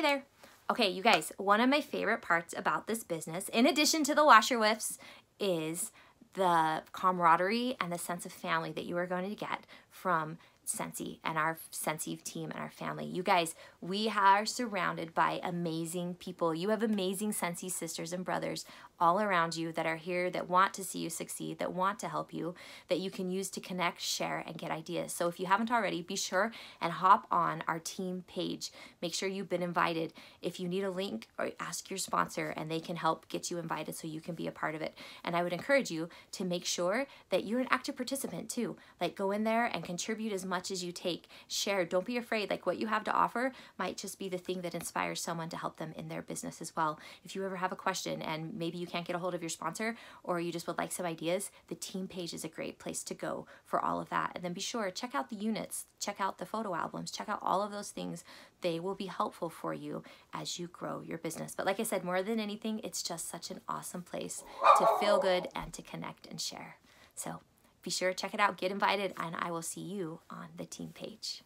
Hey there. Okay, you guys, one of my favorite parts about this business, in addition to the washer whiffs, is the camaraderie and the sense of family that you are going to get from Scentsy and our Scentsy team and our family. You guys, we are surrounded by amazing people. You have amazing Scentsy sisters and brothers all around you that are here that want to see you succeed, that want to help you, that you can use to connect, share, and get ideas. So if you haven't already, be sure and hop on our team page. Make sure you've been invited. If you need a link, or ask your sponsor and they can help get you invited so you can be a part of it. And I would encourage you to make sure that you're an active participant too. Like go in there and contribute as much as you take. Share. Don't be afraid. Like what you have to offer might just be the thing that inspires someone to help them in their business as well. If you ever have a question and maybe you can't get a hold of your sponsor or you just would like some ideas, the team page is a great place to go for all of that. And then be sure, check out the units, check out the photo albums, check out all of those things. They will be helpful for you as you grow your business. But like I said, more than anything, it's just such an awesome place to feel good and to connect and share. So be sure to check it out, get invited, and I will see you on the team page.